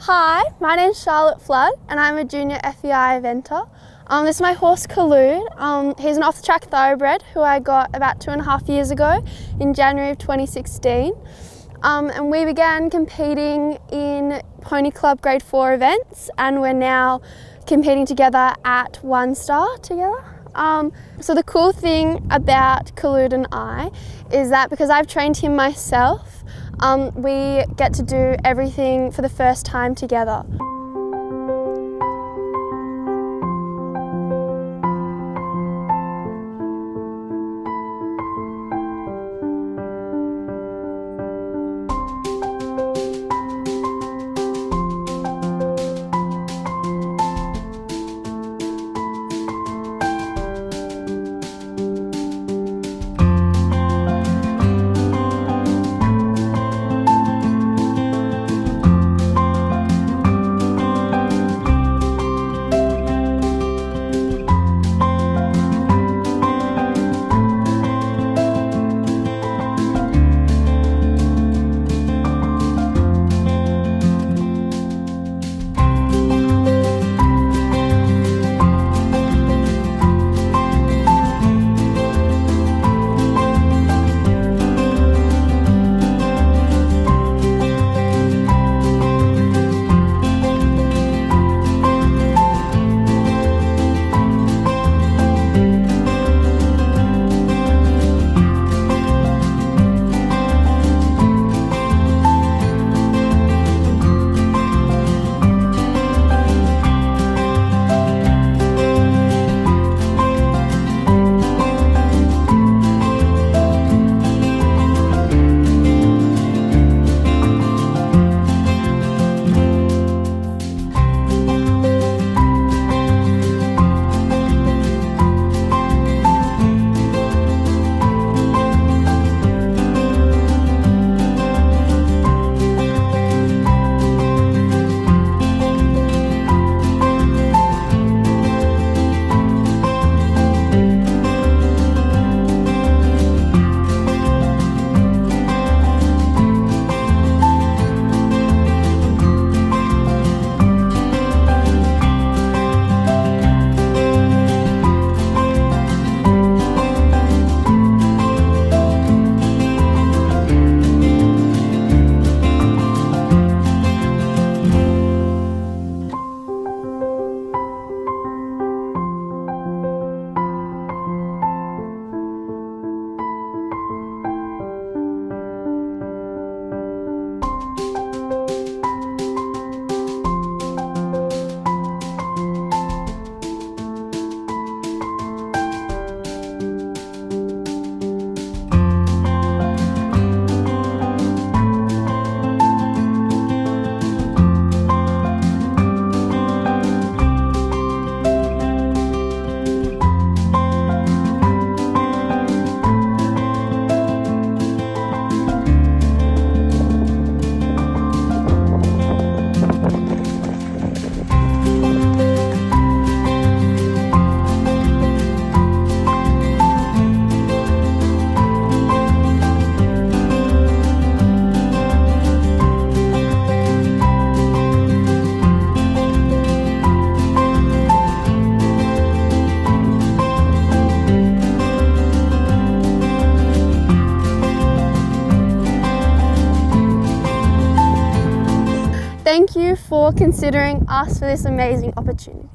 Hi, my name's Charlotte Flood and I'm a junior FEI eventer. Um, this is my horse Collude. Um, he's an off-the-track thoroughbred who I got about two and a half years ago in January of 2016. Um, and we began competing in Pony Club Grade 4 events and we're now competing together at One Star together. Um, so the cool thing about Collude and I is that because I've trained him myself, um, we get to do everything for the first time together. Thank you for considering us for this amazing opportunity.